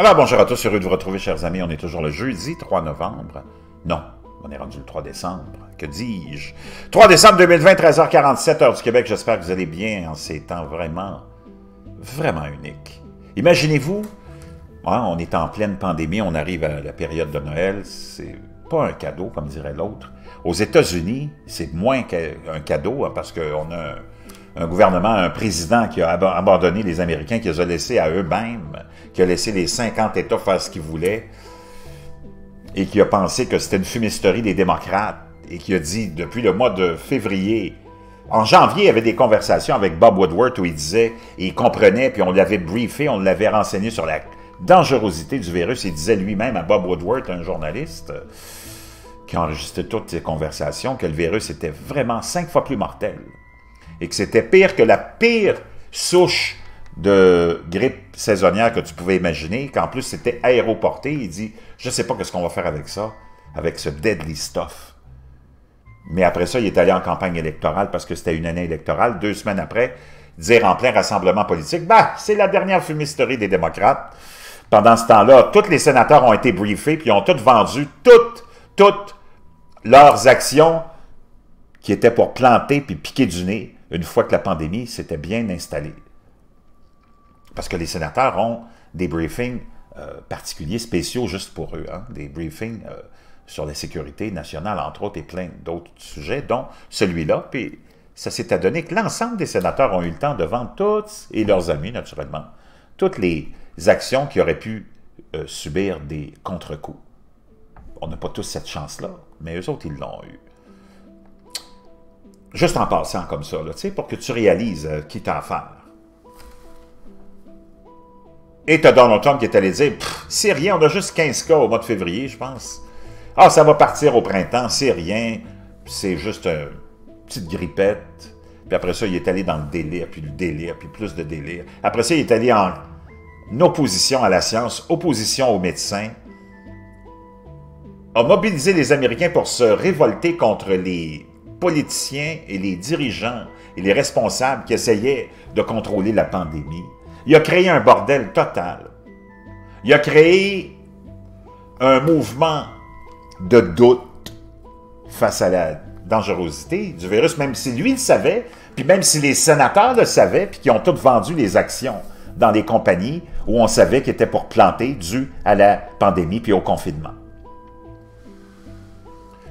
Alors, bonjour à tous, heureux de vous retrouver, chers amis. On est toujours le jeudi 3 novembre. Non, on est rendu le 3 décembre. Que dis-je? 3 décembre 2020, 13h47, heure du Québec. J'espère que vous allez bien en ces temps vraiment, vraiment uniques. Imaginez-vous, hein, on est en pleine pandémie, on arrive à la période de Noël. C'est pas un cadeau, comme dirait l'autre. Aux États-Unis, c'est moins qu'un cadeau, hein, parce qu'on a un gouvernement, un président qui a abandonné les Américains, qui les a laissés à eux-mêmes, qui a laissé les 50 États faire ce qu'ils voulaient, et qui a pensé que c'était une fumisterie des démocrates, et qui a dit, depuis le mois de février, en janvier, il y avait des conversations avec Bob Woodward où il disait, et il comprenait, puis on l'avait briefé, on l'avait renseigné sur la dangerosité du virus. Il disait lui-même à Bob Woodward, un journaliste, qui a enregistré toutes ces conversations, que le virus était vraiment cinq fois plus mortel et que c'était pire que la pire souche de grippe saisonnière que tu pouvais imaginer, qu'en plus c'était aéroporté. Il dit, je ne sais pas ce qu'on va faire avec ça, avec ce deadly stuff. Mais après ça, il est allé en campagne électorale parce que c'était une année électorale. Deux semaines après, dire en plein rassemblement politique, bah, c'est la dernière fumisterie des démocrates. Pendant ce temps-là, tous les sénateurs ont été briefés, puis ont tous vendu toutes, toutes leurs actions qui étaient pour planter puis piquer du nez une fois que la pandémie s'était bien installée. Parce que les sénateurs ont des briefings euh, particuliers, spéciaux juste pour eux, hein, des briefings euh, sur la sécurité nationale, entre autres, et plein d'autres sujets, dont celui-là. Puis ça s'est adonné que l'ensemble des sénateurs ont eu le temps de vendre toutes, et leurs amis naturellement, toutes les actions qui auraient pu euh, subir des contre-coups. On n'a pas tous cette chance-là, mais eux autres, ils l'ont eu. Juste en passant comme ça, là, pour que tu réalises euh, qui t'a affaire. Et t'as Donald Trump qui est allé dire c'est rien, on a juste 15 cas au mois de février, je pense. Ah, ça va partir au printemps, c'est rien, c'est juste une petite grippette. Puis après ça, il est allé dans le délire, puis le délire, puis plus de délire. Après ça, il est allé en opposition à la science, opposition aux médecins, a mobilisé les Américains pour se révolter contre les politiciens et les dirigeants et les responsables qui essayaient de contrôler la pandémie. Il a créé un bordel total. Il a créé un mouvement de doute face à la dangerosité du virus, même si lui le savait, puis même si les sénateurs le savaient, puis qui ont tous vendu les actions dans les compagnies où on savait qu'ils étaient pour planter dû à la pandémie puis au confinement.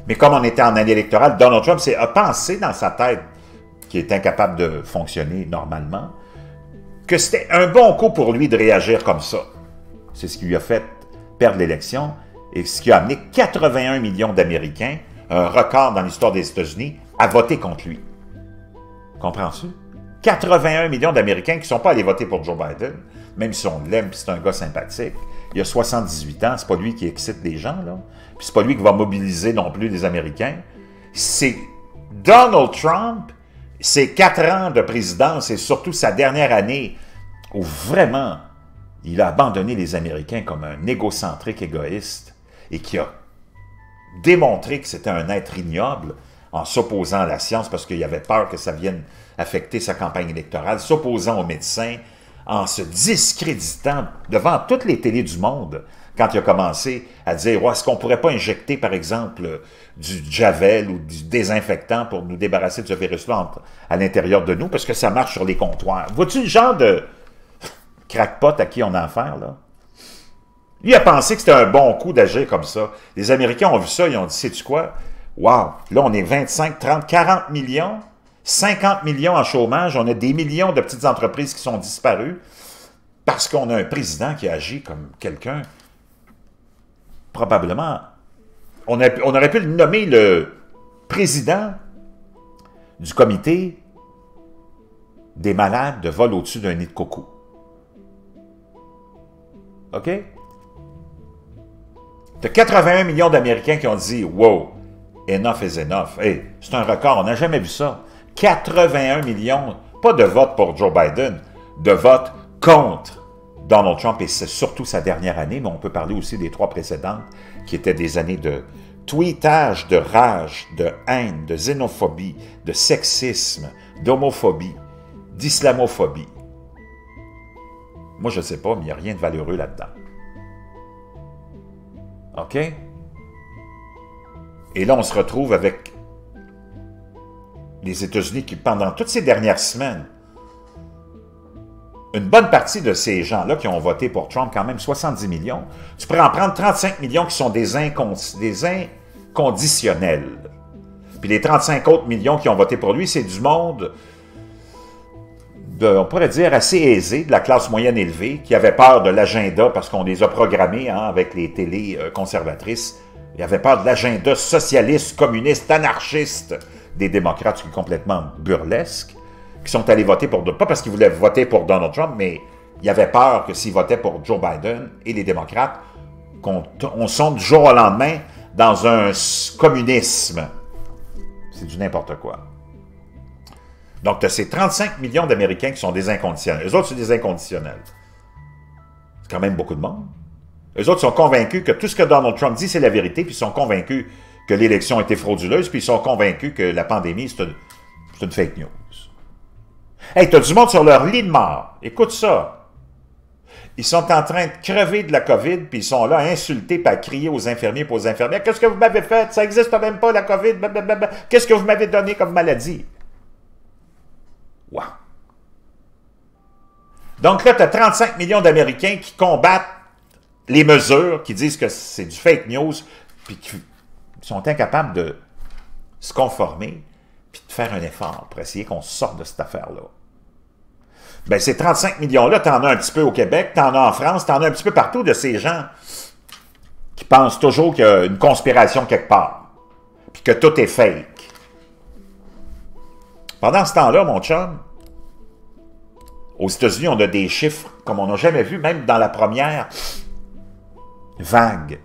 Mais comme on était en année électorale, Donald Trump a pensé dans sa tête, qui est incapable de fonctionner normalement, que c'était un bon coup pour lui de réagir comme ça. C'est ce qui lui a fait perdre l'élection et ce qui a amené 81 millions d'Américains, un record dans l'histoire des États-Unis, à voter contre lui. Comprends-tu? 81 millions d'Américains qui ne sont pas allés voter pour Joe Biden, même si on l'aime, c'est un gars sympathique. Il a 78 ans, c'est pas lui qui excite les gens. Puis c'est pas lui qui va mobiliser non plus les Américains. C'est Donald Trump, ses quatre ans de présidence et surtout sa dernière année où vraiment il a abandonné les Américains comme un égocentrique égoïste et qui a démontré que c'était un être ignoble en s'opposant à la science parce qu'il avait peur que ça vienne affecter sa campagne électorale, s'opposant aux médecins, en se discréditant devant toutes les télés du monde quand il a commencé à dire est-ce qu'on pourrait pas injecter, par exemple, du Javel ou du désinfectant pour nous débarrasser de ce virus-là à l'intérieur de nous, parce que ça marche sur les comptoirs? Vois-tu le genre de crackpot à qui on a affaire, là? Lui a pensé que c'était un bon coup d'agir comme ça. Les Américains ont vu ça, ils ont dit, sais-tu quoi? Wow, là, on est 25, 30, 40 millions, 50 millions en chômage, on a des millions de petites entreprises qui sont disparues parce qu'on a un président qui agit comme quelqu'un probablement, on, aurait pu le nommer le président du comité des malades de vol au-dessus d'un nid de coco. OK? Tu 81 millions d'Américains qui ont dit Wow, enough is enough. Hey, c'est un record, on n'a jamais vu ça. 81 millions, pas de vote pour Joe Biden, de vote contre Donald Trump, et c'est surtout sa dernière année, mais on peut parler aussi des trois précédentes, qui étaient des années de tweetage, de rage, de haine, de xénophobie, de sexisme, d'homophobie, d'islamophobie. Moi, je ne sais pas, mais il n'y a rien de valeureux là-dedans. OK? Et là, on se retrouve avec les États-Unis qui, pendant toutes ces dernières semaines, une bonne partie de ces gens-là qui ont voté pour Trump, quand même 70 millions, tu pourrais en prendre 35 millions qui sont des, des inconditionnels. Puis les 35 autres millions qui ont voté pour lui, c'est du monde, de, on pourrait dire, assez aisé, de la classe moyenne élevée, qui avait peur de l'agenda, parce qu'on les a programmés hein, avec les télés euh, conservatrices, il avait peur de l'agenda socialiste, communiste, anarchiste des démocrates, complètement burlesque qui sont allés voter pour... Pas parce qu'ils voulaient voter pour Donald Trump, mais il y avait peur que s'ils votaient pour Joe Biden et les démocrates, qu'on on sonne du jour au lendemain dans un communisme. C'est du n'importe quoi. Donc, tu as ces 35 millions d'Américains qui sont des inconditionnels. Les autres, c'est des inconditionnels. C'est quand même beaucoup de monde. Les autres sont convaincus que tout ce que Donald Trump dit, c'est la vérité, puis ils sont convaincus que l'élection était frauduleuse, puis ils sont convaincus que la pandémie, c'est une, fake news. Hey, t'as du monde sur leur lit de mort. Écoute ça. Ils sont en train de crever de la COVID, puis ils sont là à insulter, puis à crier aux infirmiers et aux infirmières. Qu'est-ce que vous m'avez fait? Ça n'existe même pas, la COVID. Qu'est-ce que vous m'avez donné comme maladie? Wow. Donc là, tu as 35 millions d'Américains qui combattent les mesures, qui disent que c'est du fake news, puis qui sont incapables de se conformer, puis de faire un effort pour essayer qu'on sorte de cette affaire-là. Ben, ces 35 millions-là, tu en as un petit peu au Québec, tu en as en France, tu en as un petit peu partout de ces gens qui pensent toujours qu'il y a une conspiration quelque part, puis que tout est fake. Pendant ce temps-là, mon chum, aux États-Unis, on a des chiffres comme on n'a jamais vu, même dans la première vague.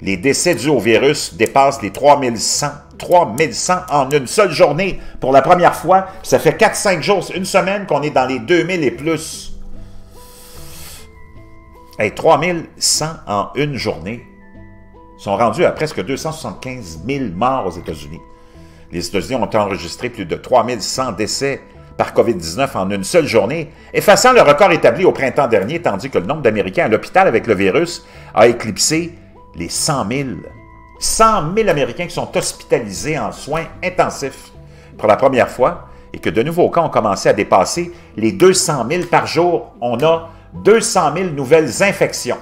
Les décès dus au virus dépassent les 3100 3100 en une seule journée pour la première fois. Ça fait 4-5 jours, une semaine qu'on est dans les 2000 et plus. Hey, 3100 en une journée. Sont rendus à presque 275 000 morts aux États-Unis. Les États-Unis ont enregistré plus de 3100 décès par COVID-19 en une seule journée, effaçant le record établi au printemps dernier, tandis que le nombre d'Américains à l'hôpital avec le virus a éclipsé les 100 000. 100 000 Américains qui sont hospitalisés en soins intensifs pour la première fois et que de nouveaux cas ont commencé à dépasser les 200 000 par jour. On a 200 000 nouvelles infections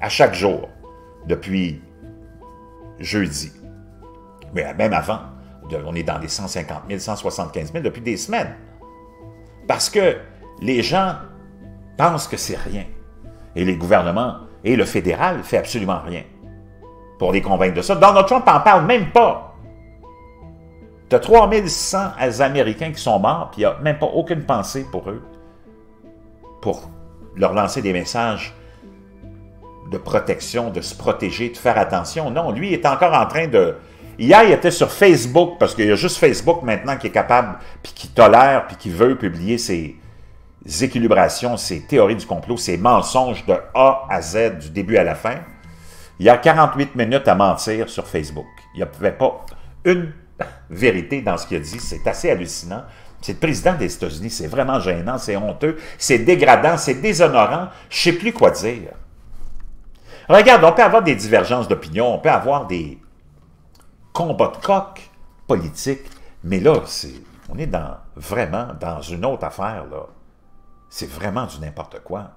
à chaque jour depuis jeudi. Mais même avant, on est dans les 150 000, 175 000 depuis des semaines. Parce que les gens pensent que c'est rien. Et les gouvernements et le fédéral ne fait absolument rien pour les convaincre de ça. Donald Trump n'en parle même pas. Tu as 3100 Américains qui sont morts, puis il n'y a même pas aucune pensée pour eux, pour leur lancer des messages de protection, de se protéger, de faire attention. Non, lui il est encore en train de... Hier, il était sur Facebook, parce qu'il y a juste Facebook maintenant qui est capable, puis qui tolère, puis qui veut publier ses équilibrations, ses théories du complot, ses mensonges de A à Z, du début à la fin. Il y a 48 minutes à mentir sur Facebook. Il n'y avait pas une vérité dans ce qu'il a dit. C'est assez hallucinant. C'est le président des États-Unis. C'est vraiment gênant, c'est honteux, c'est dégradant, c'est déshonorant. Je ne sais plus quoi dire. Regarde, on peut avoir des divergences d'opinion, on peut avoir des combats de coq politiques, mais là, on est vraiment dans une autre affaire. là. C'est vraiment du n'importe quoi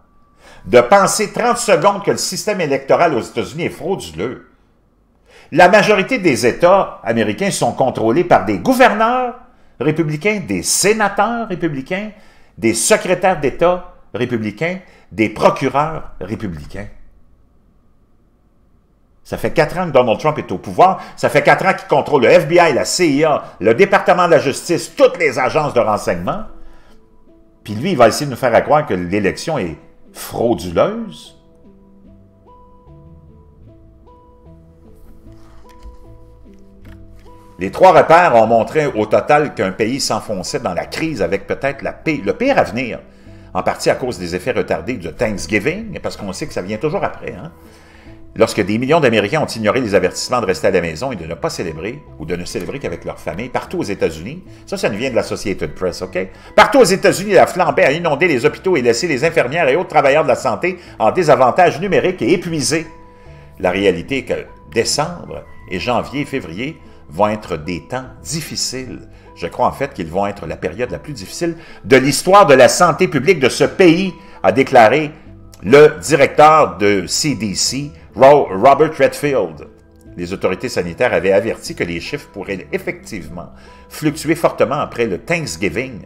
de penser 30 secondes que le système électoral aux États-Unis est frauduleux. La majorité des États américains sont contrôlés par des gouverneurs républicains, des sénateurs républicains, des secrétaires d'État républicains, des procureurs républicains. Ça fait quatre ans que Donald Trump est au pouvoir. Ça fait quatre ans qu'il contrôle le FBI, la CIA, le département de la justice, toutes les agences de renseignement. Puis lui, il va essayer de nous faire croire que l'élection est frauduleuse? Les trois repères ont montré au total qu'un pays s'enfonçait dans la crise avec peut-être le pire avenir, en partie à cause des effets retardés de Thanksgiving, parce qu'on sait que ça vient toujours après. Hein? Lorsque des millions d'Américains ont ignoré les avertissements de rester à la maison et de ne pas célébrer, ou de ne célébrer qu'avec leur famille, partout aux États-Unis, ça, ça nous vient de la Société de Press, OK? Partout aux États-Unis, la flambée a inondé les hôpitaux et laissé les infirmières et autres travailleurs de la santé en désavantage numérique et épuisés. la réalité est que décembre et janvier février vont être des temps difficiles. Je crois en fait qu'ils vont être la période la plus difficile de l'histoire de la santé publique de ce pays, a déclaré le directeur de CDC, Robert Redfield. Les autorités sanitaires avaient averti que les chiffres pourraient effectivement fluctuer fortement après le Thanksgiving,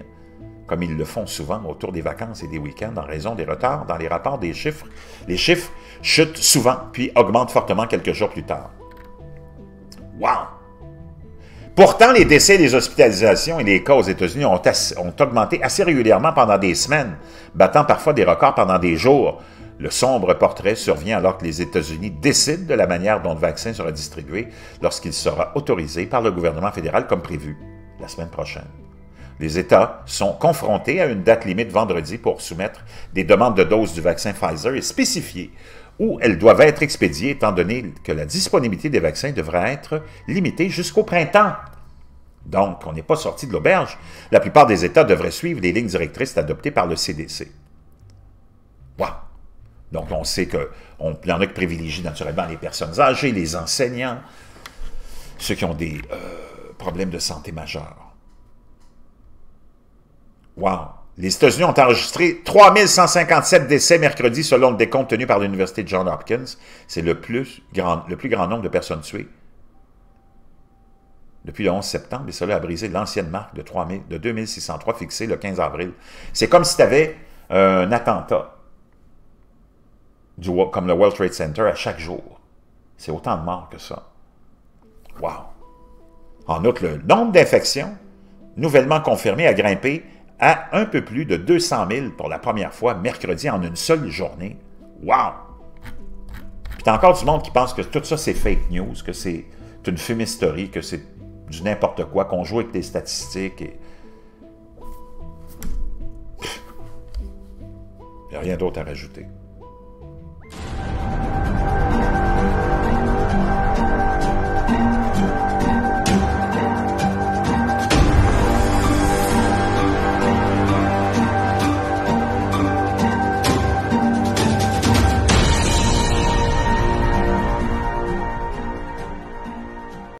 comme ils le font souvent autour des vacances et des week-ends en raison des retards dans les rapports des chiffres. Les chiffres chutent souvent puis augmentent fortement quelques jours plus tard. Wow! Pourtant, les décès, les hospitalisations et les cas aux États-Unis ont, ont, augmenté assez régulièrement pendant des semaines, battant parfois des records pendant des jours. Le sombre portrait survient alors que les États-Unis décident de la manière dont le vaccin sera distribué lorsqu'il sera autorisé par le gouvernement fédéral comme prévu la semaine prochaine. Les États sont confrontés à une date limite vendredi pour soumettre des demandes de doses du vaccin Pfizer et spécifier où elles doivent être expédiées étant donné que la disponibilité des vaccins devrait être limitée jusqu'au printemps. Donc, on n'est pas sorti de l'auberge. La plupart des États devraient suivre les lignes directrices adoptées par le CDC. Donc, on sait qu'il y en a qui privilégient naturellement les personnes âgées, les enseignants, ceux qui ont des euh, problèmes de santé majeurs. Wow. Les États-Unis ont enregistré 3157 décès mercredi selon le décompte tenu par l'Université Johns Hopkins. C'est le plus, grand, le plus grand nombre de personnes tuées depuis le 11 septembre, et cela a brisé l'ancienne marque de, 3000, de 2603 fixée le 15 avril. C'est comme si tu avais un attentat, comme le World Trade Center, à chaque jour. C'est autant de morts que ça. Wow! En outre, le nombre d'infections nouvellement confirmées a grimpé à un peu plus de 200 000 pour la première fois mercredi en une seule journée. Wow! Puis t'as encore du monde qui pense que tout ça c'est fake news, que c'est une fumisterie, que c'est du n'importe quoi, qu'on joue avec des statistiques. Et... Il n'y a rien d'autre à rajouter.